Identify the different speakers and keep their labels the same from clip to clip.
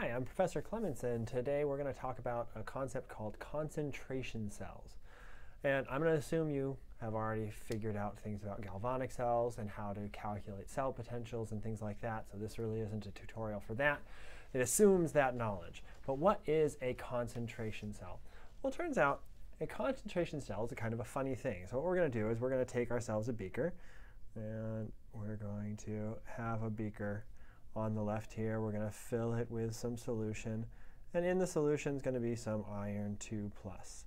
Speaker 1: Hi, I'm Professor Clements, and today we're going to talk about a concept called concentration cells. And I'm going to assume you have already figured out things about galvanic cells and how to calculate cell potentials and things like that, so this really isn't a tutorial for that. It assumes that knowledge. But what is a concentration cell? Well, it turns out a concentration cell is a kind of a funny thing. So what we're going to do is we're going to take ourselves a beaker, and we're going to have a beaker on the left here. We're going to fill it with some solution. And in the solution is going to be some iron 2 plus.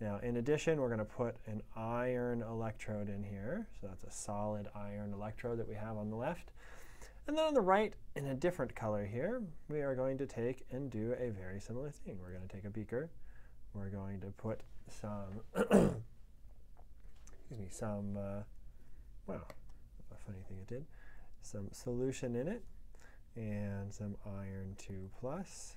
Speaker 1: Now, in addition, we're going to put an iron electrode in here. So that's a solid iron electrode that we have on the left. And then on the right, in a different color here, we are going to take and do a very similar thing. We're going to take a beaker. We're going to put some, excuse me, some, uh, wow, a funny thing it did, some solution in it and some iron 2 plus.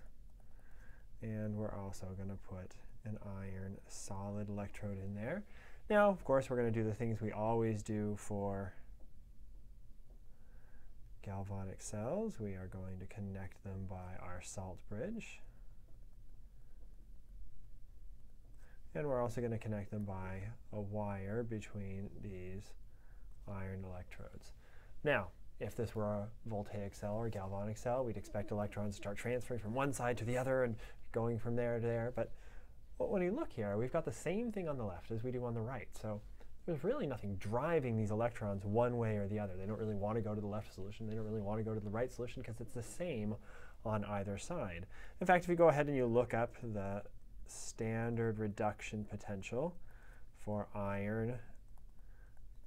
Speaker 1: And we're also going to put an iron solid electrode in there. Now, of course, we're going to do the things we always do for galvanic cells. We are going to connect them by our salt bridge. And we're also going to connect them by a wire between these iron electrodes. Now, if this were a voltaic cell or a galvanic cell, we'd expect electrons to start transferring from one side to the other and going from there to there. But when you look here, we've got the same thing on the left as we do on the right. So there's really nothing driving these electrons one way or the other. They don't really want to go to the left solution. They don't really want to go to the right solution because it's the same on either side. In fact, if you go ahead and you look up the standard reduction potential for iron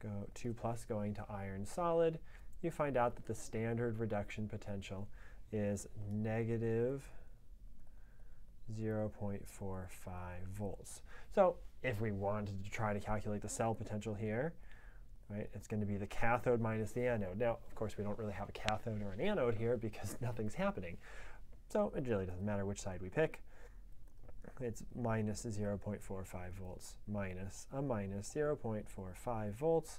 Speaker 1: go 2 plus going to iron solid, you find out that the standard reduction potential is negative 0.45 volts. So if we wanted to try to calculate the cell potential here, right, it's going to be the cathode minus the anode. Now, of course, we don't really have a cathode or an anode here because nothing's happening. So it really doesn't matter which side we pick. It's minus 0.45 volts minus a minus 0.45 volts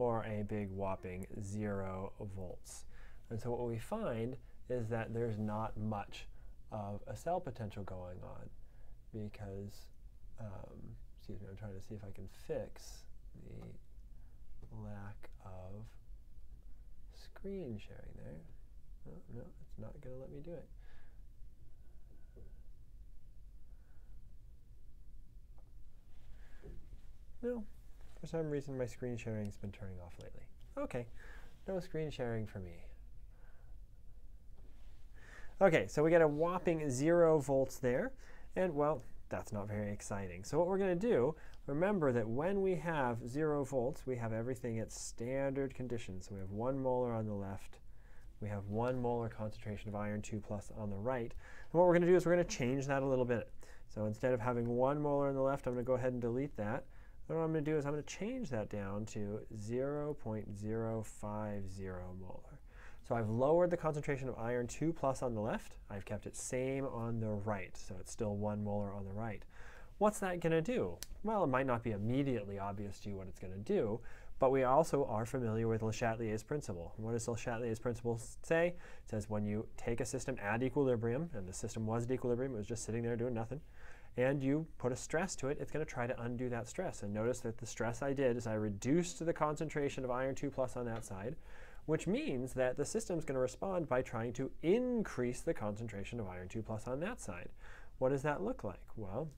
Speaker 1: or a big whopping zero volts. And so what we find is that there's not much of a cell potential going on because, um, excuse me, I'm trying to see if I can fix the lack of screen sharing there. Oh, no, it's not going to let me do it. No, for some reason, my screen sharing's been turning off lately. OK, no screen sharing for me. OK, so we get a whopping 0 volts there. And, well, that's not very exciting. So what we're going to do, remember that when we have 0 volts, we have everything at standard conditions. So we have 1 molar on the left. We have 1 molar concentration of iron 2 plus on the right. And what we're going to do is we're going to change that a little bit. So instead of having 1 molar on the left, I'm going to go ahead and delete that what I'm going to do is I'm going to change that down to 0.050 molar. So I've lowered the concentration of iron 2 plus on the left. I've kept it same on the right, so it's still 1 molar on the right. What's that going to do? Well, it might not be immediately obvious to you what it's going to do, but we also are familiar with Le Chatelier's principle. What does Le Chatelier's principle say? It says when you take a system at equilibrium, and the system was at equilibrium, it was just sitting there doing nothing, and you put a stress to it, it's going to try to undo that stress. And notice that the stress I did is I reduced the concentration of iron 2 plus on that side, which means that the system is going to respond by trying to increase the concentration of iron 2 plus on that side. What does that look like? Well,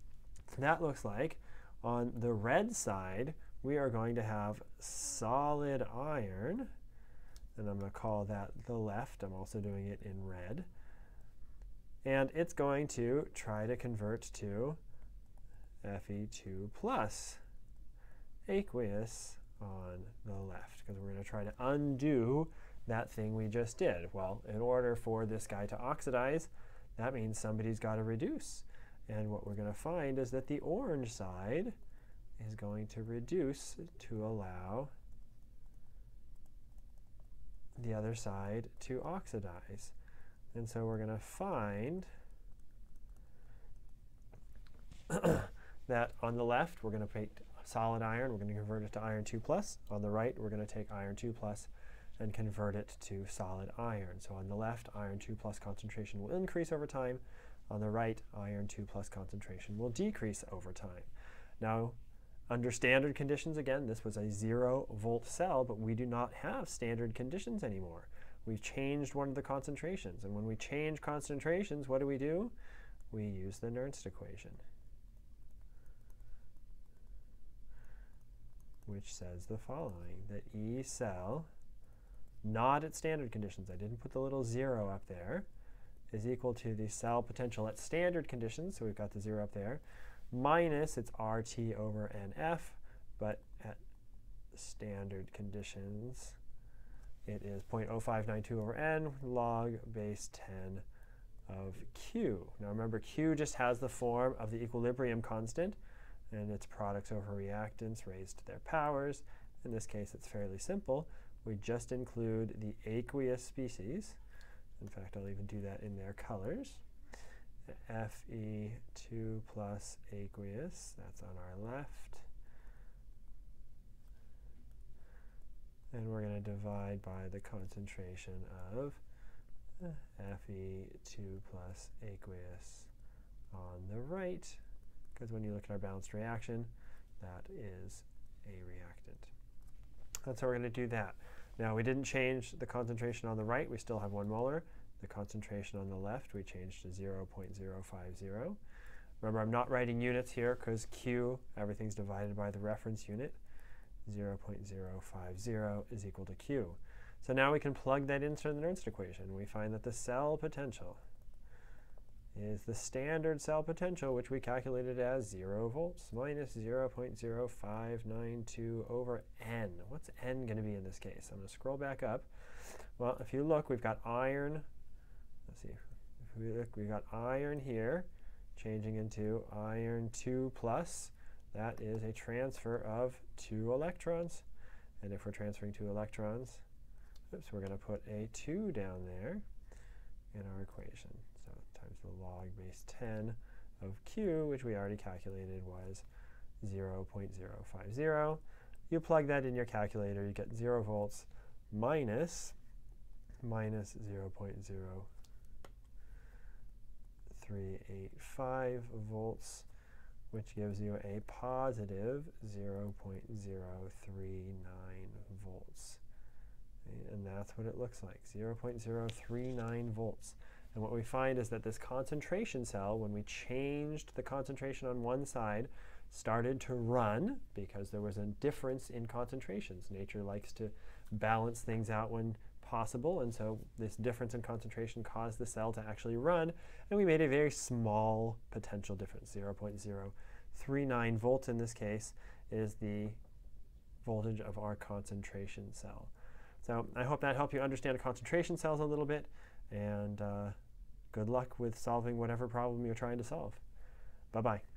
Speaker 1: that looks like on the red side, we are going to have solid iron, and I'm going to call that the left. I'm also doing it in red. And it's going to try to convert to Fe2 plus aqueous on the left, because we're going to try to undo that thing we just did. Well, in order for this guy to oxidize, that means somebody's got to reduce. And what we're going to find is that the orange side is going to reduce to allow the other side to oxidize. And so we're going to find that on the left, we're going to take solid iron. We're going to convert it to iron 2 plus. On the right, we're going to take iron 2 plus and convert it to solid iron. So on the left, iron 2 plus concentration will increase over time. On the right, iron 2 plus concentration will decrease over time. Now, under standard conditions, again, this was a zero volt cell, but we do not have standard conditions anymore. We've changed one of the concentrations. And when we change concentrations, what do we do? We use the Nernst equation, which says the following, that E cell, not at standard conditions, I didn't put the little zero up there, is equal to the cell potential at standard conditions, so we've got the zero up there, minus its RT over NF, but at standard conditions, it is 0.0592 over n log base 10 of q. Now remember, q just has the form of the equilibrium constant, and its products over reactants raised to their powers. In this case, it's fairly simple. We just include the aqueous species. In fact, I'll even do that in their colors. Fe2 plus aqueous, that's on our left. And we're going to divide by the concentration of Fe2 plus aqueous on the right, because when you look at our balanced reaction, that is a reactant. That's how we're going to do that. Now, we didn't change the concentration on the right. We still have one molar. The concentration on the left, we changed to 0.050. Remember, I'm not writing units here because Q, everything's divided by the reference unit. 0.050 is equal to Q. So now we can plug that into the Nernst equation. We find that the cell potential is the standard cell potential, which we calculated as 0 volts minus 0.0592 over n. What's n going to be in this case? I'm going to scroll back up. Well, if you look, we've got iron. Let's see. If we look, we've got iron here, changing into iron 2 plus. That is a transfer of two electrons. And if we're transferring two electrons, oops, we're going to put a 2 down there in our equation So times the log base 10 of q, which we already calculated was 0.050. You plug that in your calculator, you get 0 volts minus, minus 0.0385 volts, which gives you a positive 0.039 volts. And that's what it looks like, 0.039 volts. And what we find is that this concentration cell, when we changed the concentration on one side, started to run because there was a difference in concentrations. Nature likes to balance things out when possible, and so this difference in concentration caused the cell to actually run, and we made a very small potential difference. 0.039 volts in this case is the voltage of our concentration cell. So I hope that helped you understand concentration cells a little bit, and uh, good luck with solving whatever problem you're trying to solve. Bye-bye.